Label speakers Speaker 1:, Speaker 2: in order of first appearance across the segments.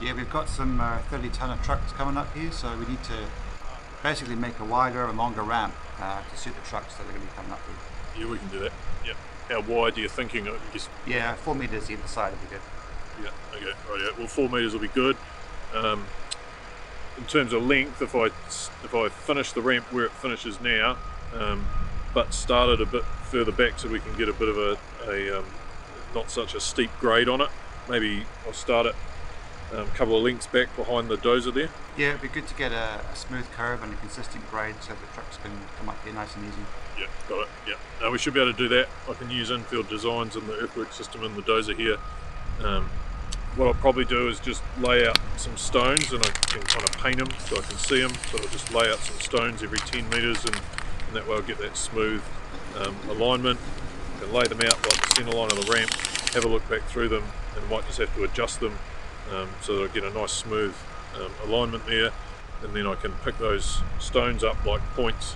Speaker 1: Yeah, we've got some uh, 30 tonner trucks coming up here, so we need to basically make a wider and longer ramp uh, to suit the trucks that are going to be coming up here.
Speaker 2: Yeah, we can do that. Yeah. How wide are you thinking? I guess.
Speaker 1: Yeah, four meters either side would be good.
Speaker 2: Yeah. Okay. Right. Yeah. Well, four meters will be good. Um, in terms of length, if I if I finish the ramp where it finishes now, um, but start it a bit further back so we can get a bit of a, a um, not such a steep grade on it. Maybe I'll start it um, a couple of links back behind the dozer there.
Speaker 1: Yeah, it'd be good to get a, a smooth curve and a consistent grade so the trucks can come up here nice and easy.
Speaker 2: Yeah, got it. Yeah. Now we should be able to do that. I can use infield designs in the earthwork system in the dozer here. Um, what I'll probably do is just lay out some stones and I can kind of paint them so I can see them. So I'll just lay out some stones every 10 metres and, and that way I'll get that smooth um, alignment. I can lay them out like the centre line of the ramp, have a look back through them and might just have to adjust them um, so that I get a nice smooth um, alignment there and then I can pick those stones up like points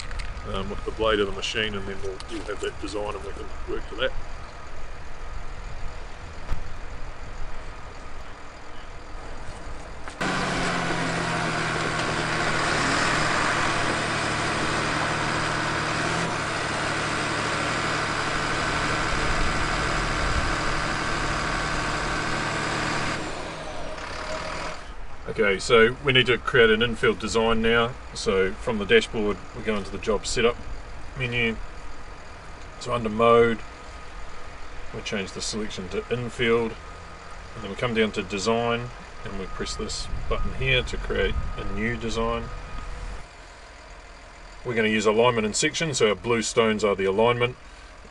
Speaker 2: um, with the blade of the machine and then we'll, we'll have that design and we can work to that. Okay, so we need to create an infield design now. So from the dashboard, we go into the job setup menu. So under mode, we change the selection to infield, and then we come down to design, and we press this button here to create a new design. We're going to use alignment and section, so our blue stones are the alignment,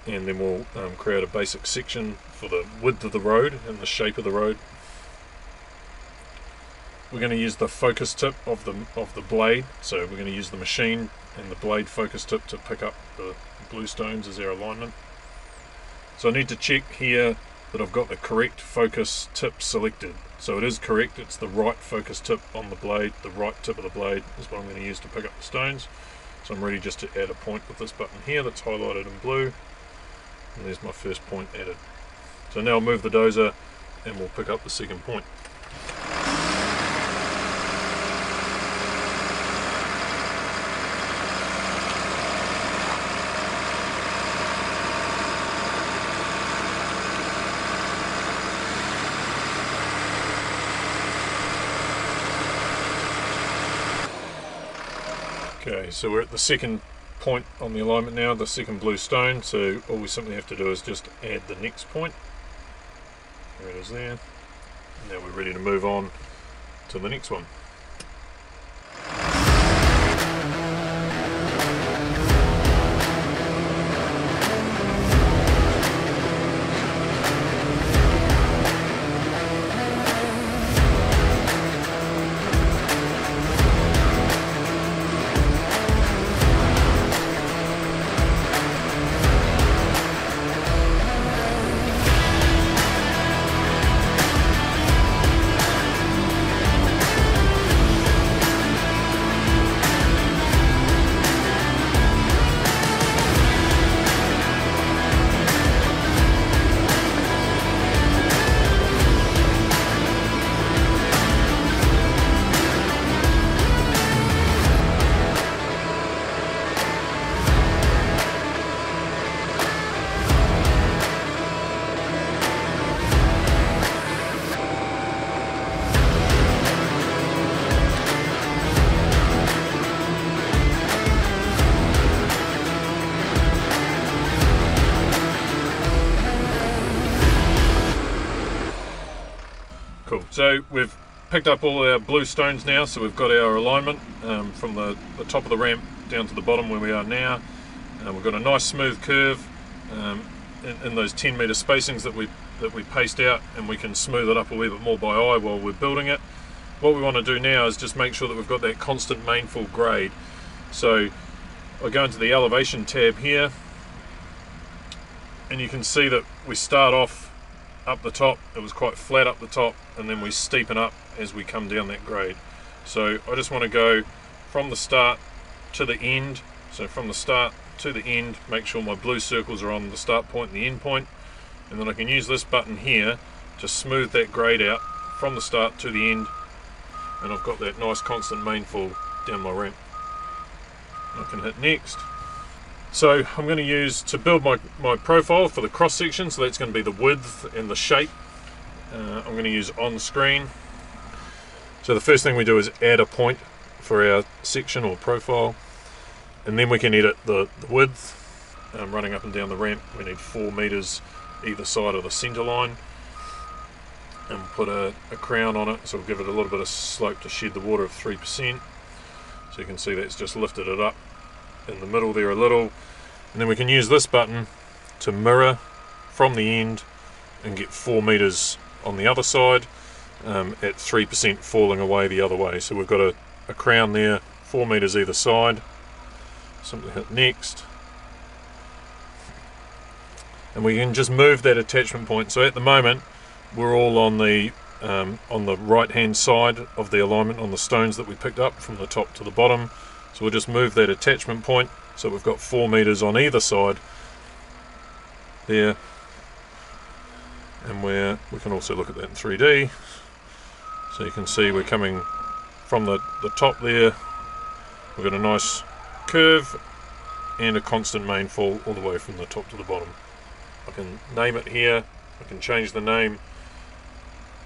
Speaker 2: and then we'll um, create a basic section for the width of the road and the shape of the road we're going to use the focus tip of the of the blade. So we're going to use the machine and the blade focus tip to pick up the blue stones as their alignment. So I need to check here that I've got the correct focus tip selected. So it is correct. It's the right focus tip on the blade. The right tip of the blade is what I'm going to use to pick up the stones. So I'm ready just to add a point with this button here that's highlighted in blue. And there's my first point added. So now I'll move the dozer and we'll pick up the second point Okay, so we're at the second point on the alignment now, the second blue stone, so all we simply have to do is just add the next point. There it is there. Now we're ready to move on to the next one. So we've picked up all our blue stones now, so we've got our alignment um, from the, the top of the ramp down to the bottom where we are now. Uh, we've got a nice smooth curve um, in, in, those 10 metre spacings that we that we paced out, and we can smooth it up a wee bit more by eye while we're building it. What we want to do now is just make sure that we've got that constant mainfall grade. So I go into the elevation tab here, and you can see that we start off up the top it was quite flat up the top and then we steepen up as we come down that grade so I just want to go from the start to the end so from the start to the end make sure my blue circles are on the start point and the end point and then I can use this button here to smooth that grade out from the start to the end and I've got that nice constant mainfall down my ramp. I can hit next. So I'm going to use to build my, my profile for the cross section, so that's going to be the width and the shape. Uh, I'm going to use on screen. So the first thing we do is add a point for our section or profile, and then we can edit the, the width. Um, running up and down the ramp, we need four meters either side of the center line and put a, a, crown on it so we'll give it a little bit of slope to shed the water of 3% so you can see that's just lifted it up in the middle there a little and then we can use this button to mirror from the end and get 4 meters on the other side um, at 3% falling away the other way. So we've got a, a crown there 4 meters either side. Simply hit next. And we can just move that attachment point. So at the moment we're all on the um, on the right hand side of the alignment on the stones that we picked up from the top to the bottom so we'll just move that attachment point. So we've got four meters on either side there. And where we can also look at that in 3D so you can see we're coming from the, the top there. We've got a nice curve and a constant main fall all the way from the top to the bottom. I can name it here. I can change the name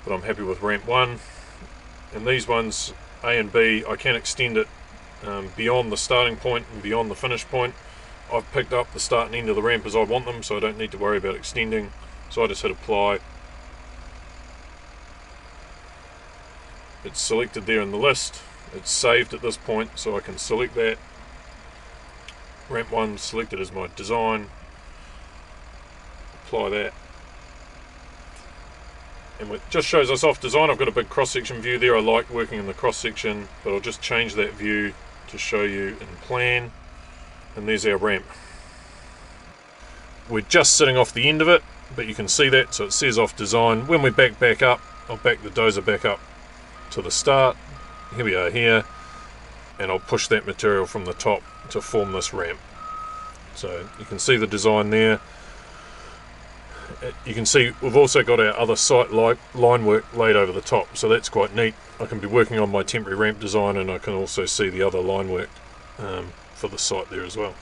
Speaker 2: but I'm happy with ramp 1 and these ones A and B I can extend it um, beyond the starting point and beyond the finish point I've picked up the start and end of the ramp as I want them so I don't need to worry about extending. So I just hit apply. It's selected there in the list. It's saved at this point so I can select that. Ramp 1 selected as my design. Apply that. And it just shows us off design. I've got a big cross-section view there. I like working in the cross-section, but I'll just change that view to show you in plan. And there's our ramp. We're just sitting off the end of it, but you can see that, so it says off design. When we back back up, I'll back the dozer back up to the start. Here we are here, and I'll push that material from the top to form this ramp. So you can see the design there you can see we've also got our other site line work laid over the top so that's quite neat. I can be working on my temporary ramp design and I can also see the other line work um, for the site there as well